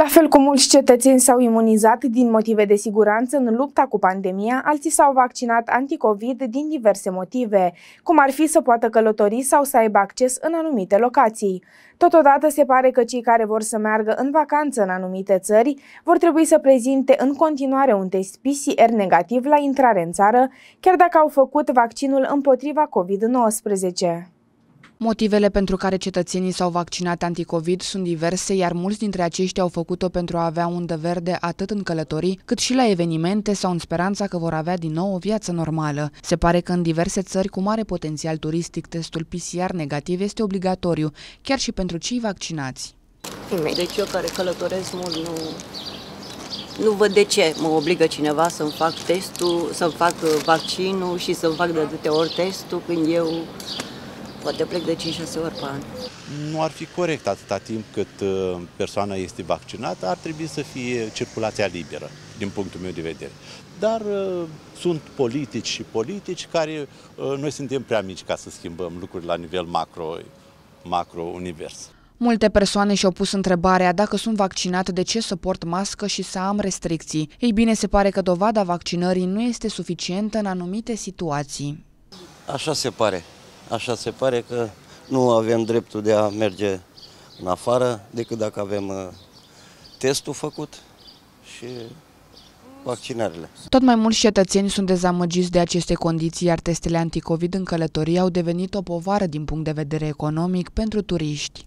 La fel cum mulți cetățeni s-au imunizat din motive de siguranță în lupta cu pandemia, alții s-au vaccinat anticovid din diverse motive, cum ar fi să poată călători sau să aibă acces în anumite locații. Totodată se pare că cei care vor să meargă în vacanță în anumite țări vor trebui să prezinte în continuare un test PCR negativ la intrare în țară, chiar dacă au făcut vaccinul împotriva COVID-19. Motivele pentru care cetățenii s-au vaccinat anticovid sunt diverse, iar mulți dintre aceștia au făcut-o pentru a avea undă verde atât în călătorii, cât și la evenimente sau în speranța că vor avea din nou o viață normală. Se pare că în diverse țări cu mare potențial turistic testul PCR negativ este obligatoriu, chiar și pentru cei vaccinați. Deci eu care călătoresc mult nu, nu văd de ce mă obligă cineva să-mi fac testul, să-mi fac vaccinul și să-mi fac de atâtea ori testul când eu Poate plec de 5-6 ori pe an. Nu ar fi corect atâta timp cât uh, persoana este vaccinată, ar trebui să fie circulația liberă, din punctul meu de vedere. Dar uh, sunt politici și politici care uh, noi suntem prea mici ca să schimbăm lucruri la nivel macro, macro-univers. Multe persoane și-au pus întrebarea dacă sunt vaccinat, de ce să port mască și să am restricții. Ei bine, se pare că dovada vaccinării nu este suficientă în anumite situații. Așa se pare. Așa se pare că nu avem dreptul de a merge în afară decât dacă avem uh, testul făcut și vaccinările. Tot mai mulți cetățeni sunt dezamăgiți de aceste condiții, iar testele anticovid în călătorie au devenit o povară din punct de vedere economic pentru turiști.